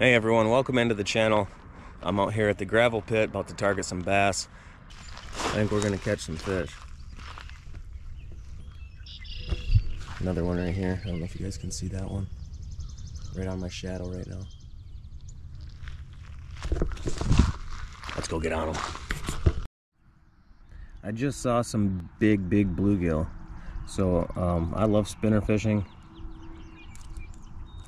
Hey everyone, welcome into the channel. I'm out here at the gravel pit about to target some bass. I think we're gonna catch some fish. Another one right here. I don't know if you guys can see that one. Right on my shadow right now. Let's go get on them. I just saw some big, big bluegill. So um, I love spinner fishing.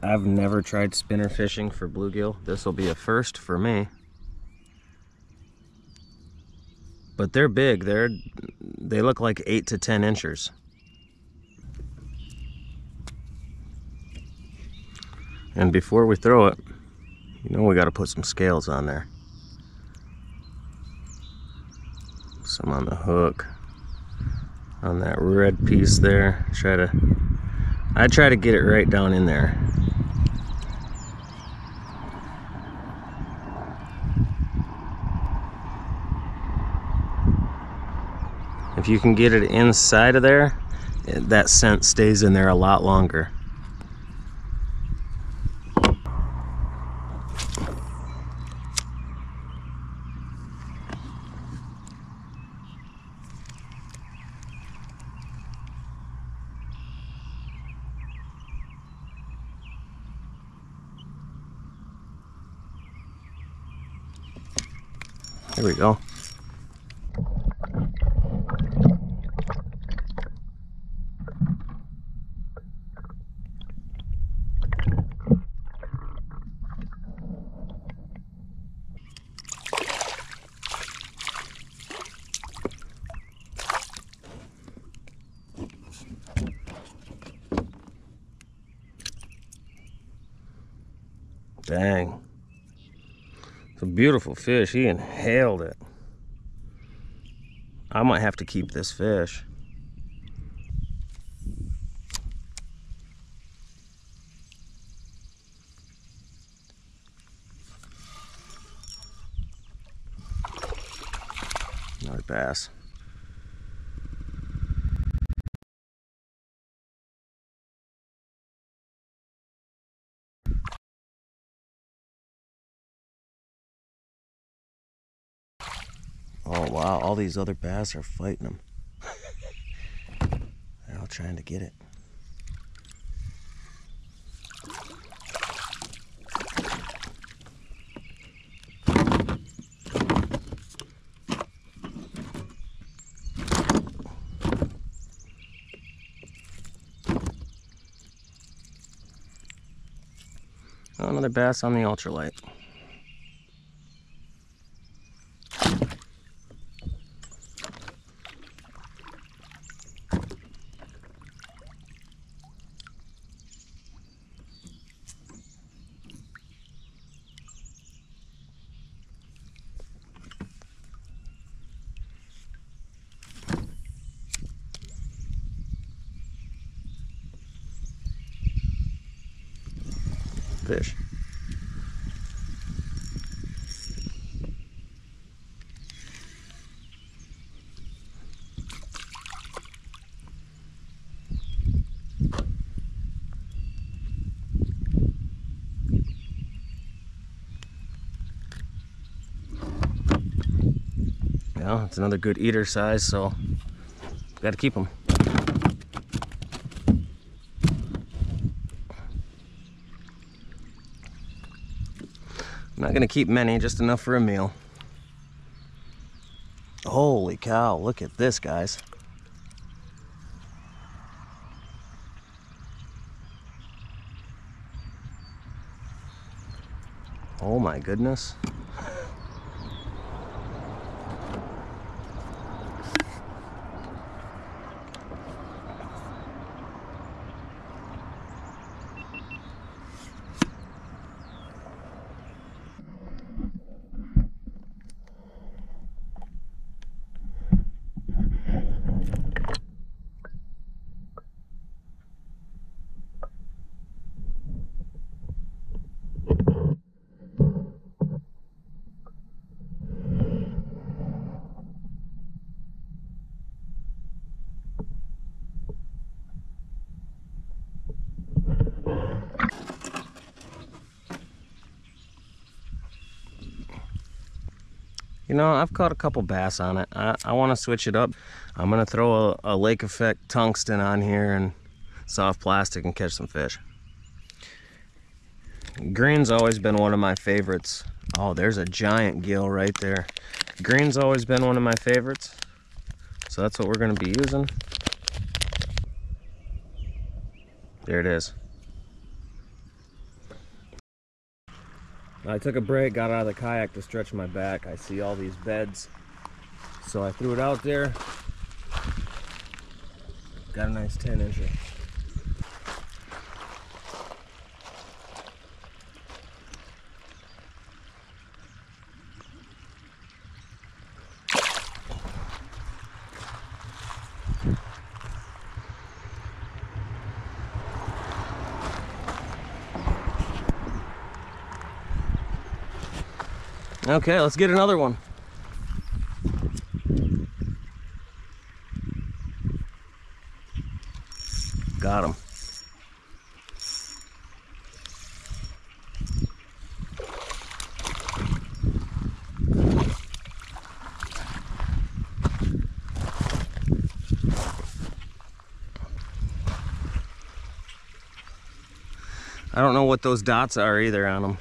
I've never tried spinner fishing for bluegill. This will be a first for me. But they're big. They're they look like eight to ten inches. And before we throw it, you know we got to put some scales on there. Some on the hook. On that red piece there. Try to I try to get it right down in there. If you can get it inside of there, that scent stays in there a lot longer. There we go. Dang. It's a beautiful fish. He inhaled it. I might have to keep this fish. Another bass. Wow, all these other bass are fighting them. They're all trying to get it. Another bass on the ultralight. Fish. Yeah, it's another good eater size, so got to keep them. I'm not gonna keep many, just enough for a meal. Holy cow, look at this, guys. Oh my goodness. You know, I've caught a couple bass on it. I, I want to switch it up. I'm going to throw a, a lake effect tungsten on here and soft plastic and catch some fish. Green's always been one of my favorites. Oh, there's a giant gill right there. Green's always been one of my favorites. So that's what we're going to be using. There it is. I took a break, got out of the kayak to stretch my back. I see all these beds. So I threw it out there. Got a nice 10 incher. Okay, let's get another one. Got him. I don't know what those dots are either on them.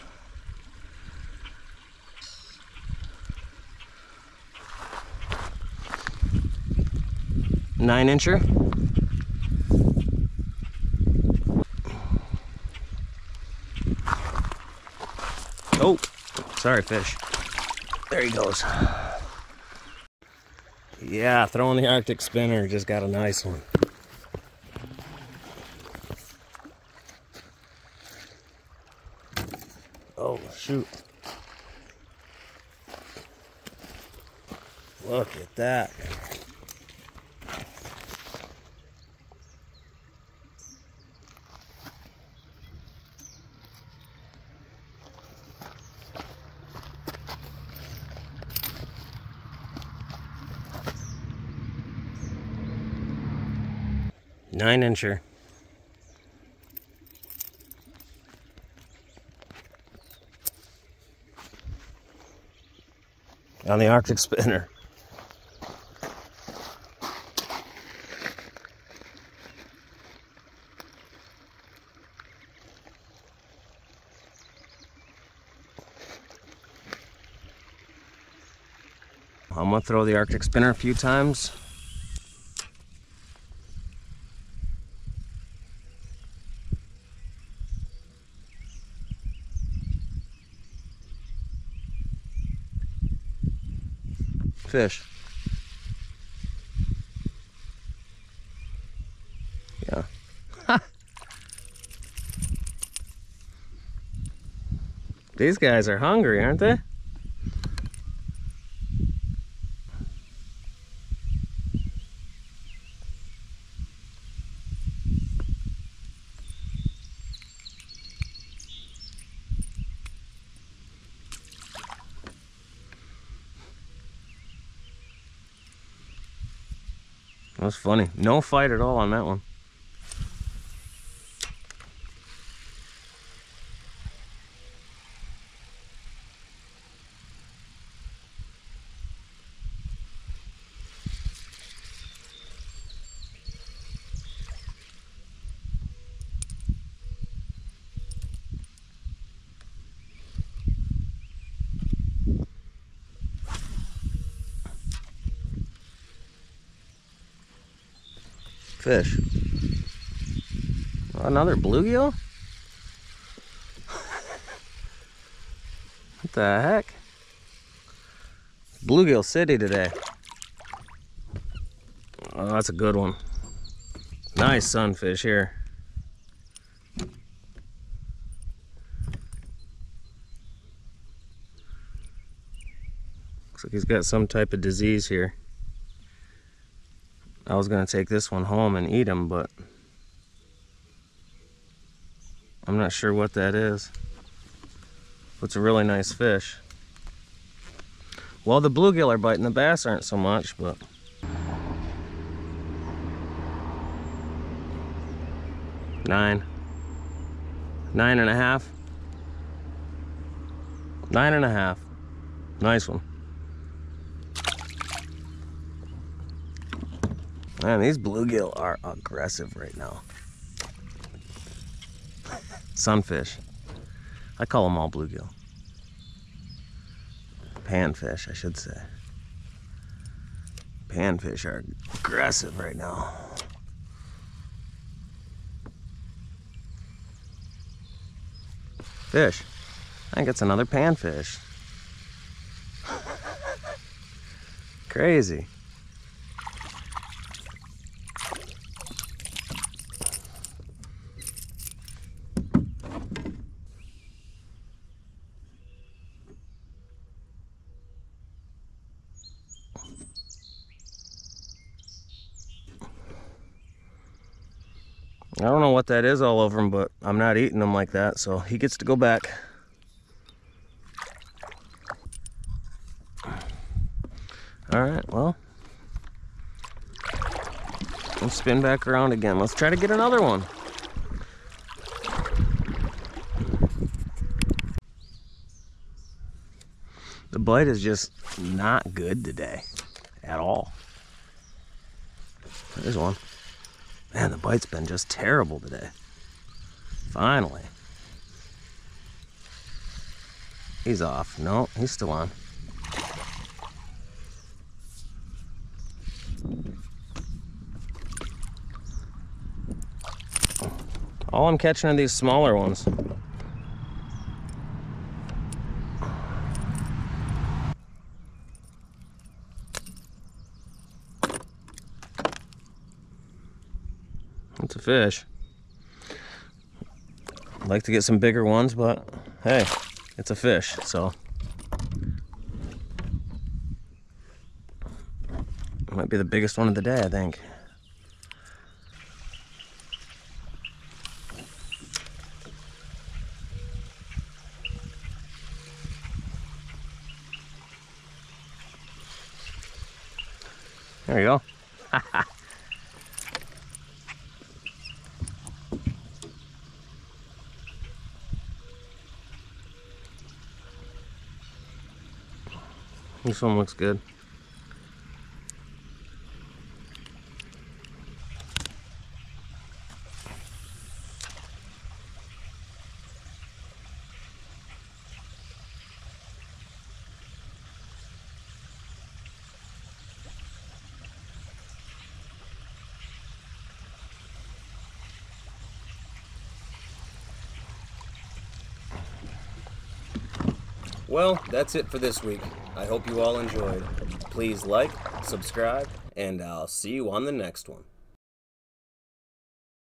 Nine incher. Oh, sorry fish. There he goes. Yeah, throwing the Arctic spinner, just got a nice one. Oh, shoot. Look at that. Nine incher. On the Arctic spinner. I'm gonna throw the Arctic spinner a few times. Fish. Yeah. These guys are hungry, aren't they? That was funny. No fight at all on that one. Fish. Another bluegill? what the heck? Bluegill City today. Oh, that's a good one. Nice sunfish here. Looks like he's got some type of disease here. I was going to take this one home and eat him, but I'm not sure what that is. It's a really nice fish. Well, the bluegill are biting, the bass aren't so much, but... Nine. Nine and a half. Nine and a half. Nice one. Man, these bluegill are aggressive right now. Sunfish. I call them all bluegill. Panfish, I should say. Panfish are aggressive right now. Fish. I think it's another panfish. Crazy. I don't know what that is all over him, but I'm not eating them like that, so he gets to go back. All right, well, let's spin back around again. Let's try to get another one. The bite is just not good today at all. There's one. Man, the bite's been just terrible today. Finally. He's off. No, he's still on. All I'm catching are these smaller ones. Fish. I'd like to get some bigger ones, but hey, it's a fish, so. Might be the biggest one of the day, I think. There you go. this one looks good. Well, that's it for this week. I hope you all enjoyed. Please like, subscribe, and I'll see you on the next one.